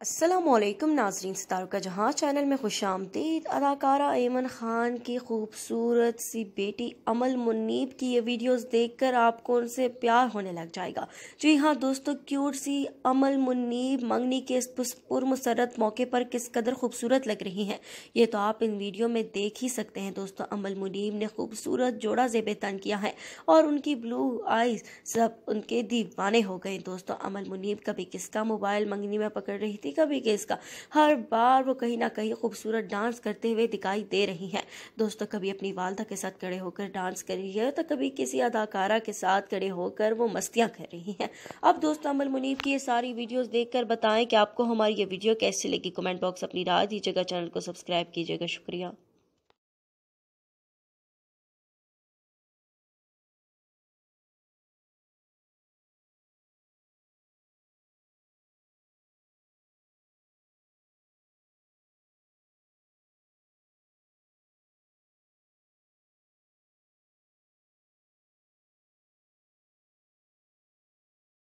असलम नाजरीन, सितारों का जहाँ चैनल में खुश आमदीद, अदाकारा एमन खान की खूबसूरत सी बेटी अमल मुन्नीब की ये वीडियोस देखकर आपको उनसे प्यार होने लग जाएगा। जी हाँ दोस्तों, क्यूट सी अमल मुन्नीब मंगनी के इस पुरमसरत मौके पर किस कदर खूबसूरत लग रही हैं, ये तो आप इन वीडियो में देख ही सकते हैं दोस्तों। अमल मुनीब ने खूबसूरत जोड़ा जेब तन किया है और उनकी ब्लू आईज सब उनके दीवाने हो गए। दोस्तों, अमल मुनीब कभी किसका मोबाइल मंगनी में पकड़ रही थी? कभी भी केस का हर बार वो कहीं ना कहीं खूबसूरत डांस करते हुए दिखाई दे रही हैं। दोस्तों, कभी अपनी वालदा के साथ खड़े होकर डांस कर रही है तो कभी किसी अदाकारा के साथ खड़े होकर वो मस्तियाँ कर रही हैं। अब दोस्तों, अमल मुनीब की ये सारी वीडियोस देखकर बताएँ कि आपको हमारी ये वीडियो कैसी लगी? कमेंट बॉक्स अपनी राय दीजिएगा, चैनल को सब्सक्राइब कीजिएगा। शुक्रिया।